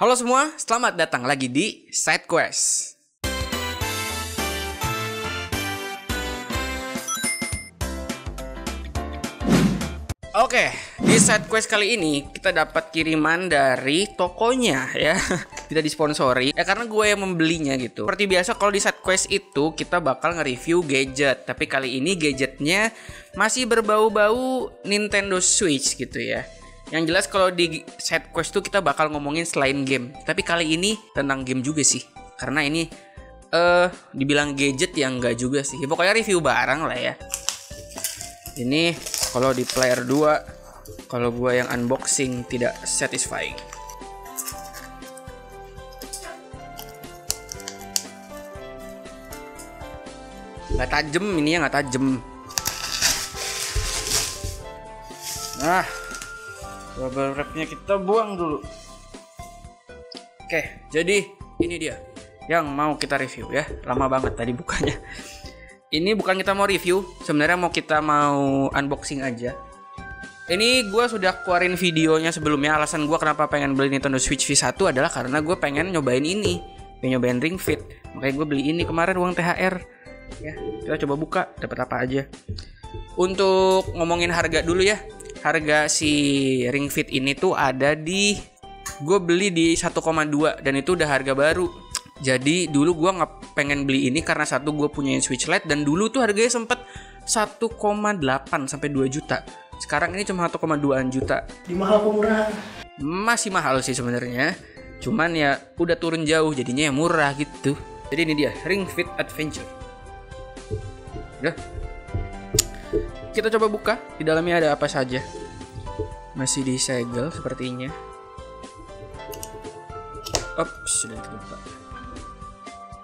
Halo semua, selamat datang lagi di Side Quest. Oke, di Side Quest kali ini kita dapat kiriman dari tokonya ya. Tidak disponsori. Ya karena gue yang membelinya gitu. Seperti biasa kalau di Side Quest itu kita bakal nge-review gadget, tapi kali ini gadgetnya masih berbau-bau Nintendo Switch gitu ya. Yang jelas kalau di Side Quest tuh kita bakal ngomongin selain game. Tapi kali ini tentang game juga sih. Karena ini eh uh, dibilang gadget yang enggak juga sih. Ya, pokoknya review barang lah ya. Ini kalau di player 2 kalau gua yang unboxing tidak satisfying. Nggak tajem ini ya nggak tajem. Nah, bubble wrapnya kita buang dulu. Oke, jadi ini dia yang mau kita review ya. Lama banget tadi bukanya. Ini bukan kita mau review, sebenarnya mau kita mau unboxing aja. Ini gue sudah keluarin videonya sebelumnya. Alasan gue kenapa pengen beli Nintendo Switch V1 adalah karena gue pengen nyobain ini, pengen nyobain Ring Fit. Makanya gue beli ini kemarin uang THR. Ya, kita coba buka, dapat apa aja. Untuk ngomongin harga dulu ya. Harga si Ring Fit ini tuh ada di gue beli di 1,2 dan itu udah harga baru jadi dulu gue nggak pengen beli ini karena satu gue punya Switch Lite dan dulu tuh harganya sempet 1,8 sampai 2 juta. Sekarang ini cuma 1,2an juta. Di mahal murah? Masih mahal sih sebenarnya. Cuman ya udah turun jauh jadinya ya murah gitu. Jadi ini dia Ring Fit Adventure. Udah. Kita coba buka. Di dalamnya ada apa saja. Masih disegel sepertinya. Ops, sudah terbuka.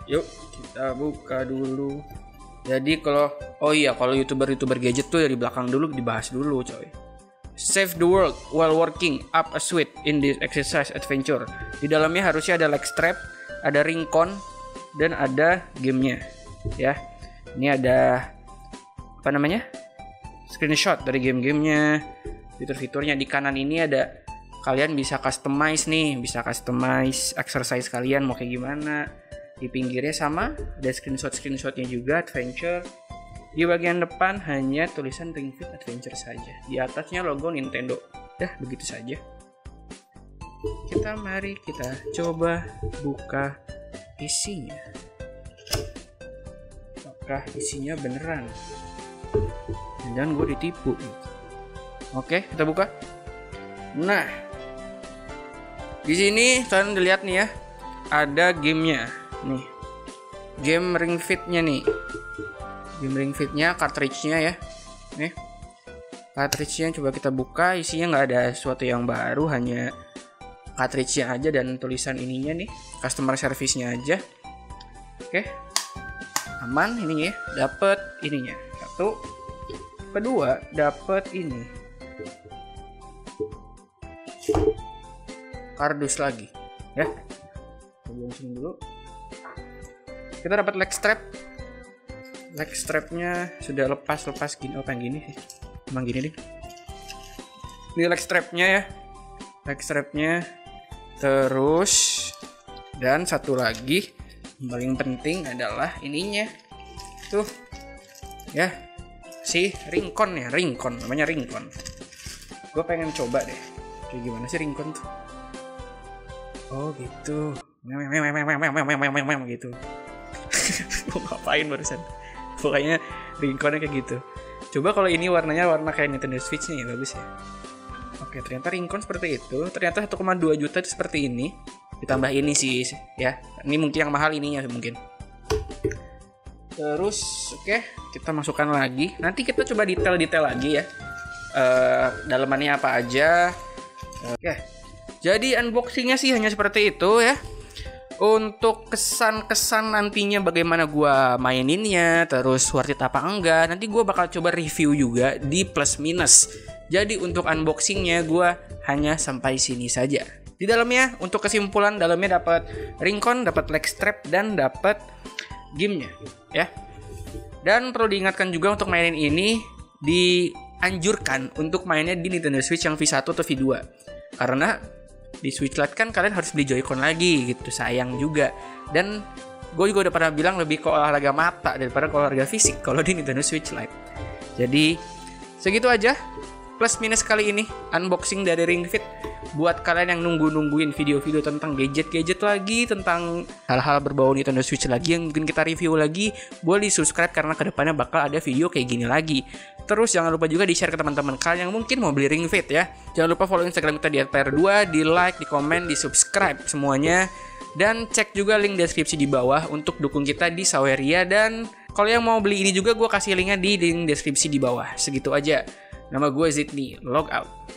Yuk kita buka dulu. Jadi kalau oh iya kalau youtuber-youtuber gadget tuh dari belakang dulu dibahas dulu coy. Save the world while working up a sweat in this exercise adventure. Di dalamnya harusnya ada leg strap, ada ring con, dan ada gamenya. Ya, ini ada apa namanya? Screenshot dari game-gamenya, fitur-fiturnya di kanan ini ada kalian bisa customize nih, bisa customize exercise kalian mau kayak gimana. Di pinggirnya sama ada screenshot screenshotnya juga adventure. Di bagian depan hanya tulisan Ring Fit Adventure saja. Di atasnya logo Nintendo. Dah begitu saja. Kita mari kita coba buka isinya. Apakah isinya beneran dan gue ditipu. Oke kita buka. Nah di sini kalian lihat nih ya ada gamenya nih. Game ring fitnya nih. Game ring fitnya cartridge-nya ya. Nih cartridge-nya coba kita buka isinya nggak ada sesuatu yang baru hanya cartridge-nya aja dan tulisan ininya nih customer service-nya aja. Oke aman ininya dapat ininya. Satu kedua dapat ini. Kardus lagi ya. Kita sini dulu. Kita dapat leg strap. Leg strapnya sudah lepas lepas gini. Oh pengen gini sih. Emang gini deh. Ini leg strapnya ya. Leg strapnya. Terus dan satu lagi yang paling penting adalah ininya. Tuh ya si ringcon ya ringcon namanya ringcon gue pengen coba deh. Kayak gimana sih ringcon tuh? Oh gitu. Gitu. Mau ngapain barusan? Pokoknya ringconnya kayak gitu. Coba kalau ini warnanya warna kayak Nintendo Switch nih bagus ya. Oke ternyata ringcon seperti itu. Ternyata 1,2 juta itu seperti ini. Ditambah ini sih ya. Ini mungkin yang mahal ininya mungkin terus oke kita masukkan lagi. Nanti kita coba detail-detail lagi ya. Uh, dalamannya apa aja. Oke jadi unboxingnya sih hanya seperti itu ya. Untuk kesan-kesan nantinya bagaimana gua maininnya terus worth it apa enggak nanti gua bakal coba review juga di plus minus. Jadi untuk unboxingnya gua hanya sampai sini saja. Di dalamnya untuk kesimpulan dalamnya dapat ringcon dapat leg strap dan dapat gamenya ya. Dan perlu diingatkan juga untuk mainin ini dianjurkan untuk mainnya di Nintendo Switch yang V1 atau V2 karena di Switch Lite kan kalian harus beli Joy-Con lagi gitu sayang juga. Dan gue juga udah pernah bilang lebih ke olahraga mata daripada ke olahraga fisik kalau di Nintendo Switch Lite. Jadi segitu aja. Plus minus kali ini unboxing dari Ring Fit buat kalian yang nunggu-nungguin video-video tentang gadget-gadget lagi tentang hal-hal berbau Nintendo Switch lagi yang mungkin kita review lagi boleh subscribe karena ke depannya bakal ada video kayak gini lagi. Terus jangan lupa juga di share ke teman-teman kalian yang mungkin mau beli Ring Fit ya. Jangan lupa follow Instagram kita di @player2 di like di komen di subscribe semuanya. Dan cek juga link deskripsi di bawah untuk dukung kita di Saweria. Dan kalau yang mau beli ini juga gue kasih linknya di link deskripsi di bawah. Segitu aja. Nama gue Zidni, log out.